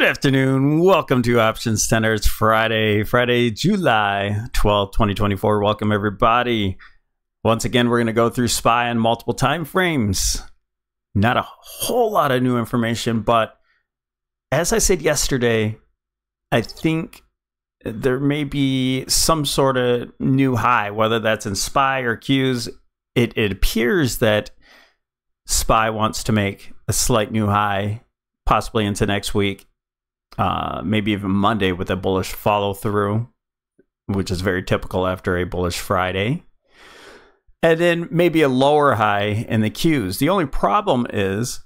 Good afternoon. Welcome to Optionstender. It's Friday, Friday, July 12th, 2024. Welcome, everybody. Once again, we're going to go through SPY on multiple time frames. Not a whole lot of new information, but as I said yesterday, I think there may be some sort of new high, whether that's in SPY or Qs. It, it appears that SPY wants to make a slight new high, possibly into next week, uh, maybe even Monday with a bullish follow through, which is very typical after a bullish Friday. And then maybe a lower high in the Qs. The only problem is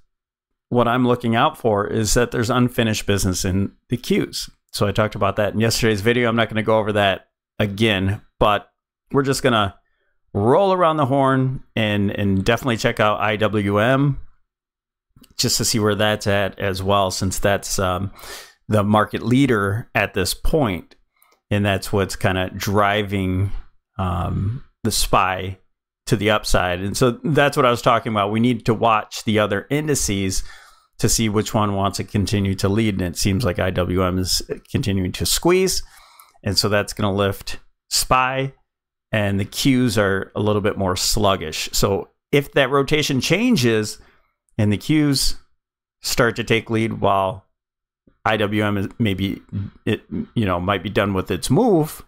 what I'm looking out for is that there's unfinished business in the Qs. So I talked about that in yesterday's video. I'm not going to go over that again, but we're just going to roll around the horn and and definitely check out IWM just to see where that's at as well, since that's um, the market leader at this point, and that's what's kind of driving um, the SPY to the upside. And so that's what I was talking about. We need to watch the other indices to see which one wants to continue to lead. And it seems like IWM is continuing to squeeze. And so that's going to lift SPY, and the Qs are a little bit more sluggish. So if that rotation changes and the Qs start to take lead while IWM is maybe it you know might be done with its move,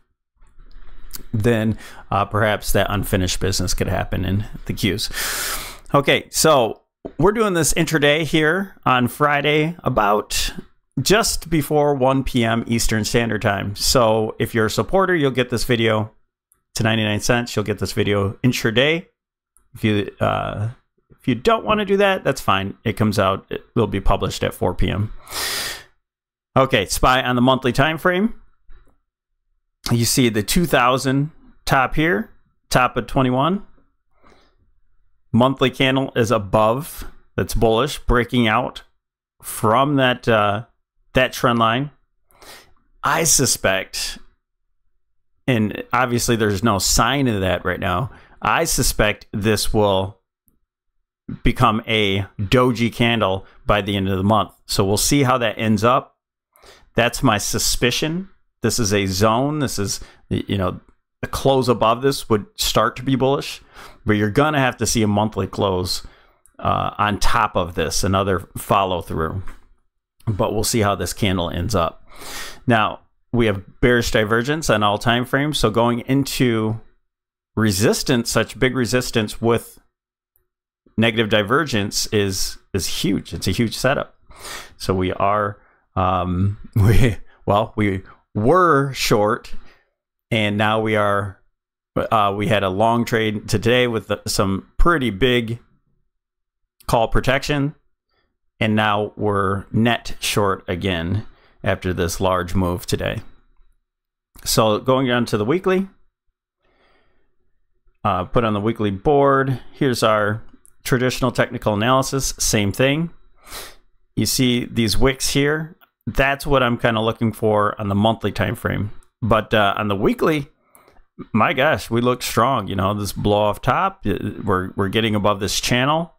then uh, perhaps that unfinished business could happen in the Qs. Okay, so we're doing this intraday here on Friday about just before 1 p.m. Eastern Standard Time. So if you're a supporter, you'll get this video to 99 cents. You'll get this video intraday. If you uh, if you don't want to do that, that's fine. It comes out. It will be published at 4 p.m. Okay, SPY on the monthly time frame. You see the 2000 top here, top of 21 monthly candle is above that's bullish breaking out from that uh, that trend line. I suspect and obviously there's no sign of that right now i suspect this will become a doji candle by the end of the month. So we'll see how that ends up that's my suspicion this is a zone this is you know a close above this would start to be bullish but you're going to have to see a monthly close uh, on top of this, another follow through. But we'll see how this candle ends up. Now, we have bearish divergence on all time frames. So going into resistance, such big resistance with negative divergence is is huge. It's a huge setup. So we are um, we well we were short, and now we are uh, we had a long trade today with some pretty big call protection, and now we're net short again after this large move today. So going down to the weekly, uh, put on the weekly board. Here's our traditional technical analysis. Same thing. You see these wicks here. That's what I'm kind of looking for on the monthly time frame. But uh, on the weekly, my gosh, we look strong. You know, this blow off top, we're we're getting above this channel.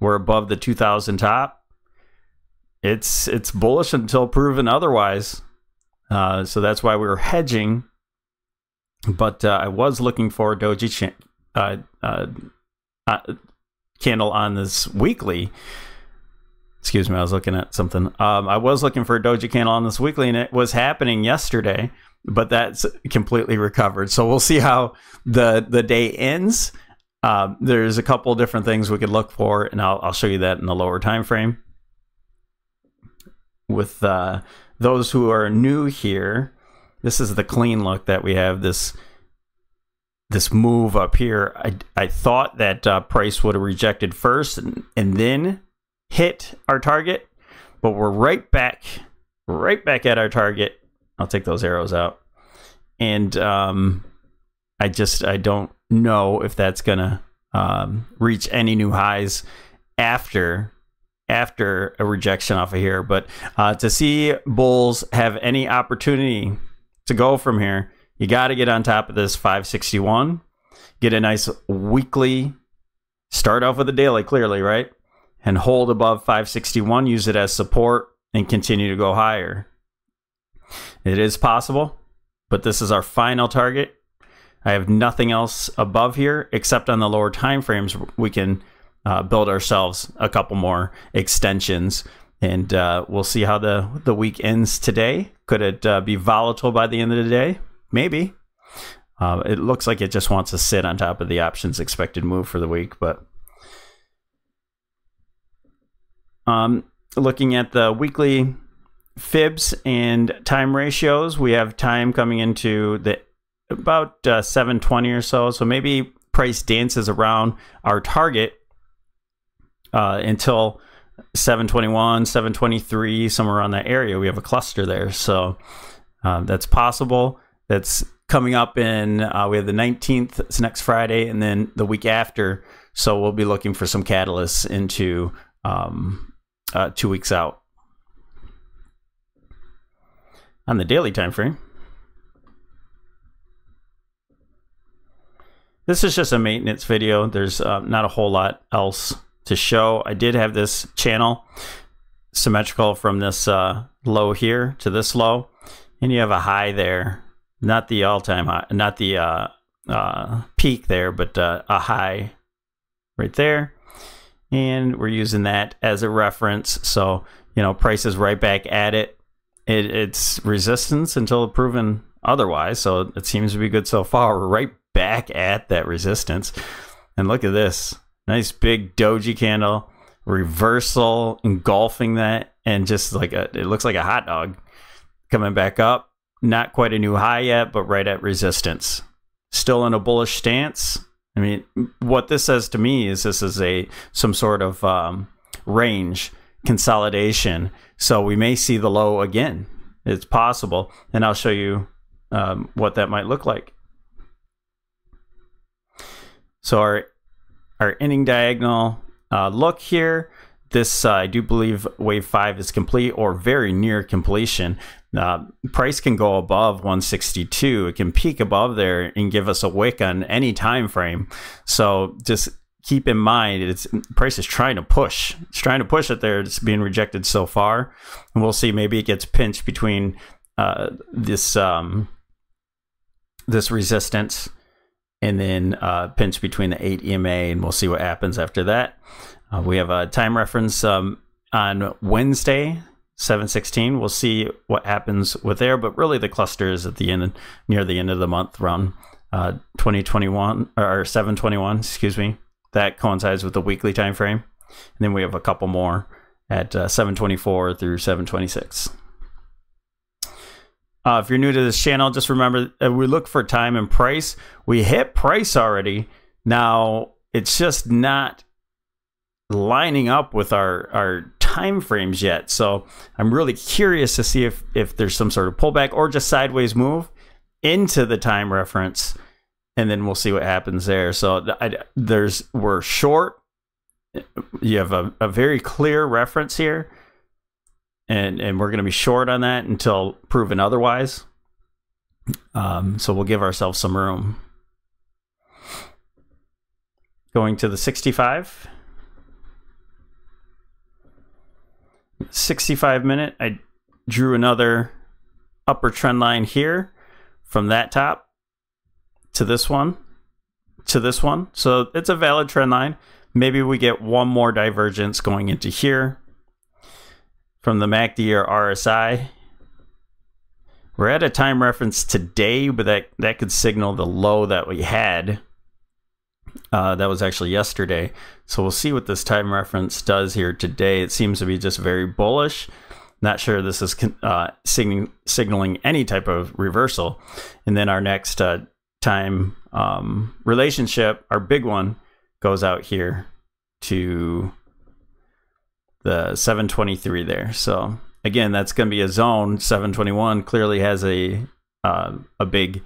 We're above the 2000 top. It's it's bullish until proven otherwise. Uh, so that's why we were hedging. But uh, I was looking for a doji uh, uh, uh, candle on this weekly. Excuse me, I was looking at something. Um, I was looking for a doji candle on this weekly, and it was happening yesterday but that's completely recovered. So we'll see how the the day ends. Uh, there's a couple different things we could look for, and I'll, I'll show you that in the lower time frame. With uh, those who are new here, this is the clean look that we have. This this move up here. I I thought that uh, price would have rejected first and, and then hit our target, but we're right back, right back at our target I'll take those arrows out. And um, I just I don't know if that's gonna um, reach any new highs after after a rejection off of here. But uh, to see bulls have any opportunity to go from here, you got to get on top of this 561. Get a nice weekly start off with a daily, clearly, right? And hold above 561. Use it as support and continue to go higher. It is possible, but this is our final target. I have nothing else above here except on the lower time frames. We can uh, build ourselves a couple more extensions, and uh, we'll see how the the week ends today. Could it uh, be volatile by the end of the day? Maybe. Uh, it looks like it just wants to sit on top of the options expected move for the week, but um, looking at the weekly fibs and time ratios, we have time coming into the about uh, 720 or so. So maybe price dances around our target uh, until 721, 723, somewhere around that area. We have a cluster there. So um, that's possible. That's coming up in, uh, we have the 19th, it's next Friday, and then the week after. So we'll be looking for some catalysts into um, uh, two weeks out. On the daily time frame, This is just a maintenance video. There's uh, not a whole lot else to show. I did have this channel symmetrical from this uh, low here to this low, and you have a high there, not the all-time high, not the uh, uh peak there, but uh, a high right there. And we're using that as a reference. So, you know, price is right back at it. it it's resistance until proven otherwise. So it seems to be good so far. We're right back at that resistance. And look at this nice big doji candle, reversal, engulfing that, and just like a, it looks like a hot dog coming back up. Not quite a new high yet, but right at resistance. Still in a bullish stance. I mean, what this says to me is this is a some sort of um, range consolidation. So we may see the low again. It's possible, and I'll show you um, what that might look like. So our our ending diagonal uh, look here. This uh, I do believe wave five is complete or very near completion. Uh, price can go above 162. It can peak above there and give us a wick on any time frame. So just keep in mind it's price is trying to push it's trying to push it there it's being rejected so far and we'll see maybe it gets pinched between uh, this um, this resistance and then uh, pinch between the 8 EMA, and we'll see what happens after that. Uh, we have a time reference um, on Wednesday, 716. We'll see what happens with there, but really the cluster is at the end, near the end of the month, around uh, 2021 or 721, excuse me. That coincides with the weekly time frame. And then we have a couple more at uh, 724 through 726. Uh, if you're new to this channel, just remember uh, we look for time and price. We hit price already. Now it's just not lining up with our our time frames yet. So I'm really curious to see if if there's some sort of pullback or just sideways move into the time reference, and then we'll see what happens there. So I, there's we're short. You have a, a very clear reference here and and we're going to be short on that until proven otherwise. Um, so we'll give ourselves some room. Going to the 65. 65 minute, I drew another upper trend line here from that top to this one to this one. So it's a valid trend line. Maybe we get one more divergence going into here from the MACD or RSI. We're at a time reference today, but that, that could signal the low that we had. Uh, that was actually yesterday. So we'll see what this time reference does here today. It seems to be just very bullish. Not sure this is uh, signaling, signaling any type of reversal. And then our next uh, time um, relationship, our big one, goes out here to the 723 there. So again, that's going to be a zone. 721 clearly has a uh, a big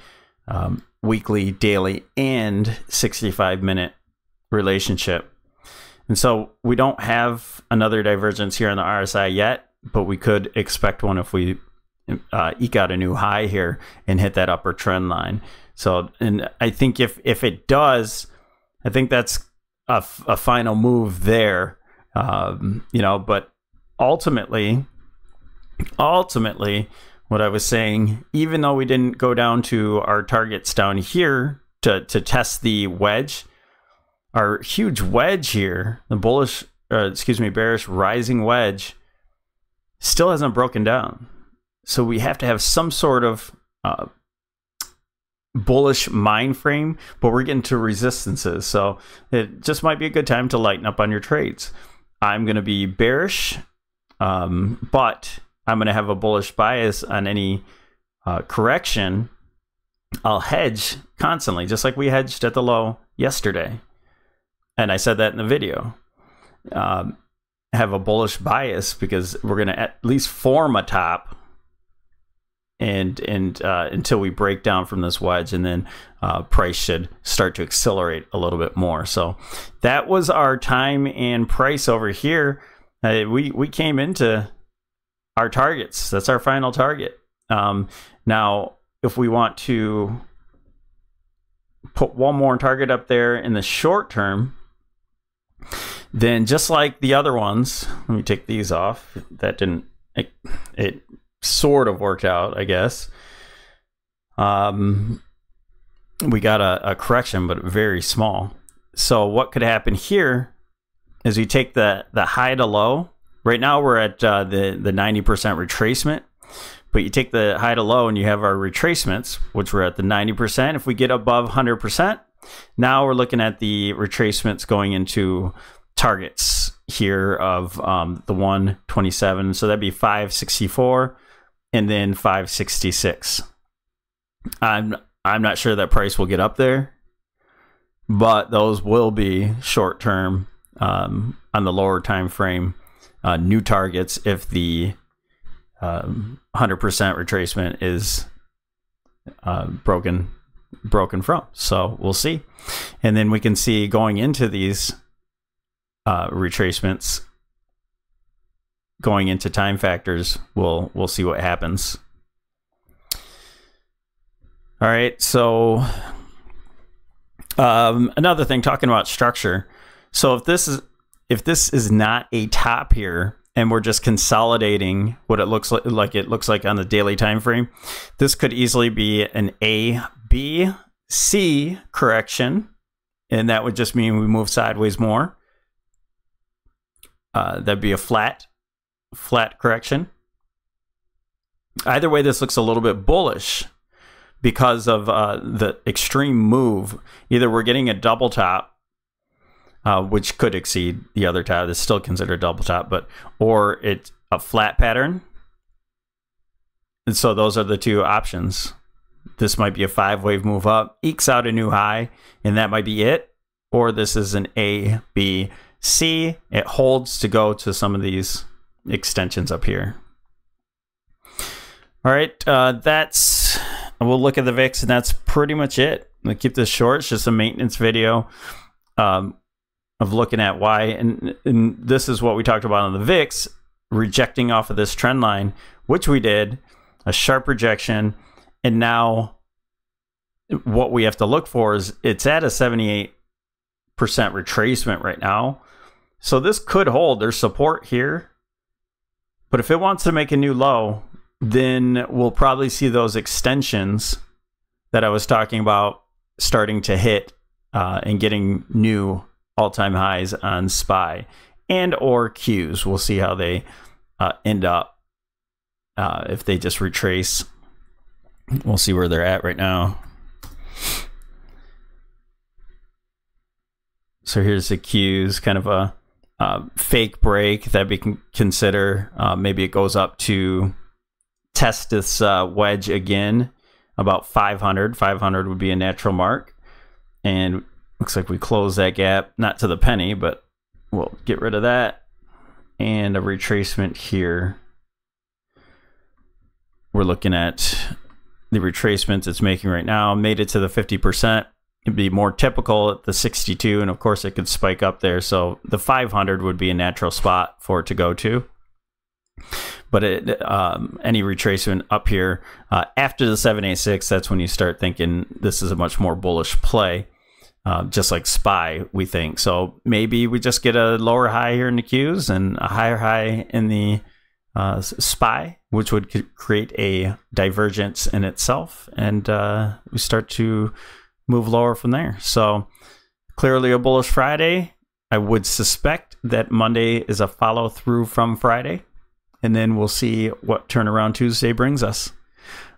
um, weekly, daily, and 65 minute relationship. And so we don't have another divergence here in the RSI yet, but we could expect one if we uh, eke out a new high here and hit that upper trend line. So, and I think if if it does, I think that's a, a final move there um, you know, but ultimately, ultimately, what I was saying, even though we didn't go down to our targets down here to, to test the wedge, our huge wedge here, the bullish, uh, excuse me, bearish rising wedge, still hasn't broken down. So we have to have some sort of uh, bullish mind frame, but we're getting to resistances. So it just might be a good time to lighten up on your trades. I'm going to be bearish, um, but I'm going to have a bullish bias on any uh, correction. I'll hedge constantly, just like we hedged at the low yesterday. And I said that in the video. Um, have a bullish bias because we're going to at least form a top and and uh, until we break down from this wedge, and then uh, price should start to accelerate a little bit more. So that was our time and price over here. Uh, we we came into our targets. That's our final target. Um, now, if we want to put one more target up there in the short term, then just like the other ones, let me take these off. That didn't it, it sort of worked out, I guess. Um, we got a, a correction, but very small. So what could happen here is we take the the high to low. Right now we're at uh, the the ninety percent retracement, but you take the high to low and you have our retracements, which we're at the ninety percent. If we get above hundred percent, now we're looking at the retracements going into targets here of um, the 127. So that'd be 564 and then 566. I'm I'm not sure that price will get up there, but those will be short term um, on the lower time frame uh, new targets if the um, 100% retracement is uh, broken broken from. So we'll see, and then we can see going into these uh, retracements going into time factors, we'll we'll see what happens. All right, so um, another thing, talking about structure. So if this is if this is not a top here, and we're just consolidating what it looks like, like it looks like on the daily time frame, this could easily be an A, B, C correction, and that would just mean we move sideways more. Uh, that'd be a flat flat correction. Either way, this looks a little bit bullish because of uh, the extreme move. Either we're getting a double top, uh, which could exceed the other top. It's still considered double top, but or it's a flat pattern. And so those are the two options. This might be a five wave move up, ekes out a new high, and that might be it. Or this is an A, B, C. It holds to go to some of these extensions up here. All right, uh, that's we'll look at the VIX, and that's pretty much it. I'll keep this short. It's just a maintenance video um, of looking at why, and, and this is what we talked about on the VIX, rejecting off of this trend line, which we did, a sharp rejection, and now what we have to look for is it's at a 78% retracement right now. So this could hold. There's support here but if it wants to make a new low, then we'll probably see those extensions that I was talking about starting to hit uh, and getting new all-time highs on SPY and or Qs. We'll see how they uh, end up uh, if they just retrace. We'll see where they're at right now. So here's the Qs, kind of a uh, fake break that we can consider. Uh, maybe it goes up to test this uh, wedge again, about 500. 500 would be a natural mark. And looks like we close that gap, not to the penny, but we'll get rid of that. And a retracement here. We're looking at the retracements it's making right now, made it to the 50% it'd be more typical at the 62 and of course it could spike up there. So the 500 would be a natural spot for it to go to. But it, um, any retracement up here uh, after the 786 that's when you start thinking this is a much more bullish play uh, just like spy we think so maybe we just get a lower high here in the qs and a higher high in the uh, SPY, which would create a divergence in itself, and uh, we start to move lower from there. So clearly a bullish Friday. I would suspect that Monday is a follow through from Friday, and then we'll see what turnaround Tuesday brings us.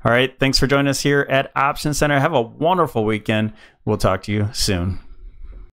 All right. Thanks for joining us here at Optionstender. Have a wonderful weekend. We'll talk to you soon.